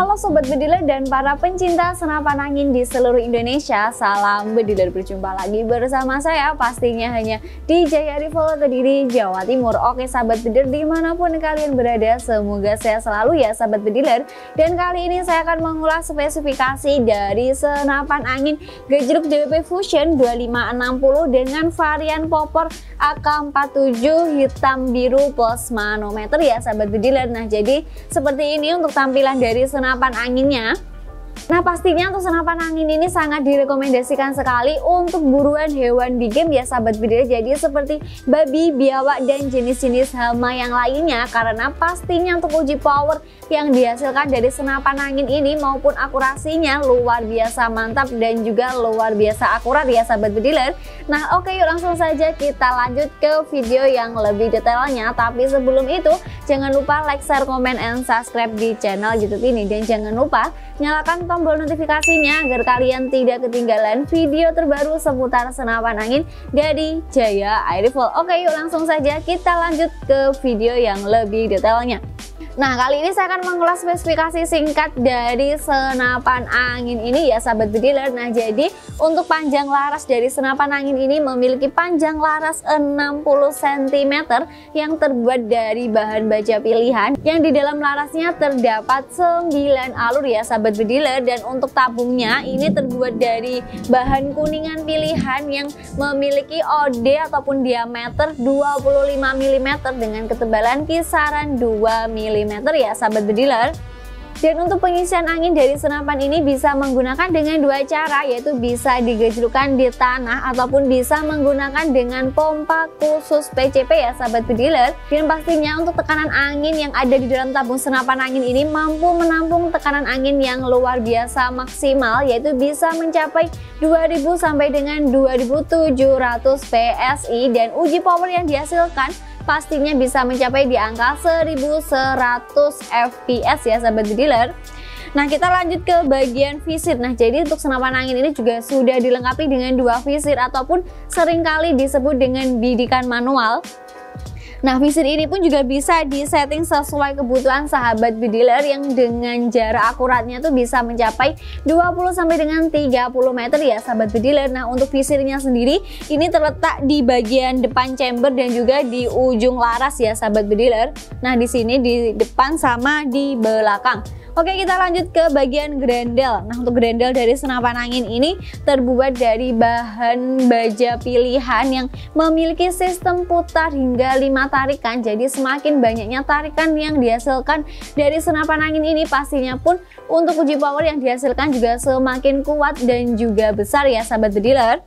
Halo Sobat Bediler dan para pencinta senapan angin di seluruh Indonesia Salam Bediler berjumpa lagi bersama saya pastinya hanya di Jaya Rival Kediri, Jawa Timur. Oke Sahabat Bediler di mana pun kalian berada semoga saya selalu ya Sahabat Bediler Dan kali ini saya akan mengulas spesifikasi dari senapan angin Gejruk DWP Fusion 2560 dengan varian popor AK47 hitam biru plus manometer ya Sahabat Bediler Nah jadi seperti ini untuk tampilan dari senapan anginnya Nah pastinya untuk senapan angin ini sangat direkomendasikan sekali untuk buruan hewan di game ya sahabat video Jadi seperti babi, biawak dan jenis-jenis hama yang lainnya. Karena pastinya untuk uji power yang dihasilkan dari senapan angin ini maupun akurasinya luar biasa mantap dan juga luar biasa akurat ya sahabat bediler Nah oke yuk langsung saja kita lanjut ke video yang lebih detailnya. Tapi sebelum itu jangan lupa like, share, komen, and subscribe di channel youtube ini. Dan jangan lupa nyalakan tombol notifikasinya agar kalian tidak ketinggalan video terbaru seputar senapan angin dari Jaya Air. Oke yuk langsung saja kita lanjut ke video yang lebih detailnya. Nah kali ini saya akan mengulas spesifikasi singkat dari senapan angin ini ya sahabat bediler Nah jadi untuk panjang laras dari senapan angin ini memiliki panjang laras 60 cm yang terbuat dari bahan baja pilihan Yang di dalam larasnya terdapat 9 alur ya sahabat bediler Dan untuk tabungnya ini terbuat dari bahan kuningan pilihan yang memiliki OD ataupun diameter 25 mm dengan ketebalan kisaran 2 mm ya sahabat bediler dan untuk pengisian angin dari senapan ini bisa menggunakan dengan dua cara yaitu bisa digejrukkan di tanah ataupun bisa menggunakan dengan pompa khusus PCP ya sahabat bediler dan pastinya untuk tekanan angin yang ada di dalam tabung senapan angin ini mampu menampung tekanan angin yang luar biasa maksimal yaitu bisa mencapai 2000 sampai dengan 2700 PSI dan uji power yang dihasilkan pastinya bisa mencapai di angka 1100 fps ya sahabat dealer. Nah kita lanjut ke bagian visir Nah jadi untuk senapan angin ini juga sudah dilengkapi dengan dua visir ataupun sering kali disebut dengan bidikan manual Nah visir ini pun juga bisa disetting sesuai kebutuhan sahabat bediler yang dengan jarak akuratnya tuh bisa mencapai 20 sampai dengan 30 meter ya sahabat bediler. Nah untuk visirnya sendiri ini terletak di bagian depan chamber dan juga di ujung laras ya sahabat bediler. Nah di sini di depan sama di belakang. Oke kita lanjut ke bagian grendel. Nah untuk grendel dari senapan angin ini terbuat dari bahan baja pilihan yang memiliki sistem putar hingga 5 tarikan. Jadi semakin banyaknya tarikan yang dihasilkan dari senapan angin ini pastinya pun untuk uji power yang dihasilkan juga semakin kuat dan juga besar ya sahabat dealer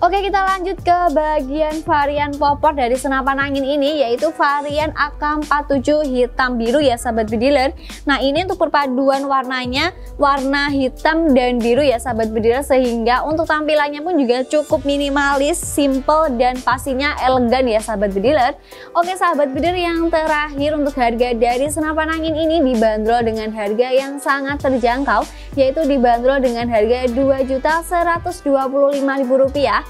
Oke kita lanjut ke bagian varian popor dari senapan angin ini yaitu varian AK47 hitam biru ya sahabat bediler Nah ini untuk perpaduan warnanya warna hitam dan biru ya sahabat bediler sehingga untuk tampilannya pun juga cukup minimalis, simple dan pastinya elegan ya sahabat bediler Oke sahabat bediler yang terakhir untuk harga dari senapan angin ini dibanderol dengan harga yang sangat terjangkau yaitu dibanderol dengan harga Rp2.125.000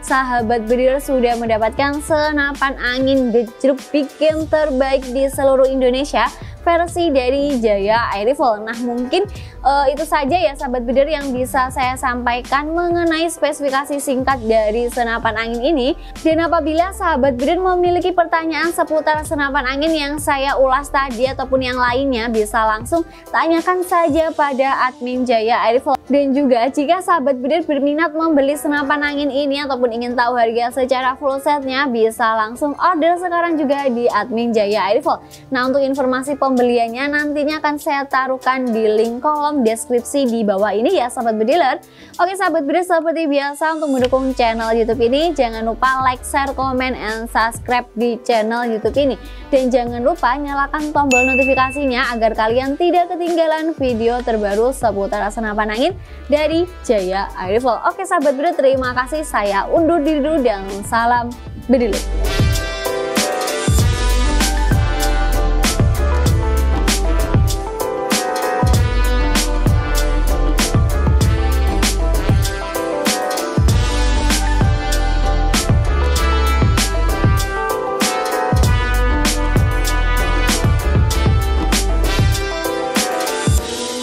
sahabat bediler sudah mendapatkan senapan angin gejruk bikin terbaik di seluruh Indonesia versi dari Jaya Air. Nah mungkin uh, itu saja ya sahabat bider yang bisa saya sampaikan mengenai spesifikasi singkat dari senapan angin ini. Dan apabila sahabat bider memiliki pertanyaan seputar senapan angin yang saya ulas tadi ataupun yang lainnya bisa langsung tanyakan saja pada admin Jaya Air. Dan juga jika sahabat bider berminat membeli senapan angin ini ataupun ingin tahu harga secara full setnya bisa langsung order sekarang juga di admin Jaya Air Rifle. Nah untuk informasi pembeliannya nantinya akan saya taruhkan di link kolom deskripsi di bawah ini ya sahabat bediler. Oke sahabat bediler seperti biasa untuk mendukung channel YouTube ini jangan lupa like, share, comment, and subscribe di channel YouTube ini. Dan jangan lupa nyalakan tombol notifikasinya agar kalian tidak ketinggalan video terbaru seputar senapan angin dari Jaya Air Rifle. Oke sahabat bediler terima kasih saya undur diri dulu dan salam bediler.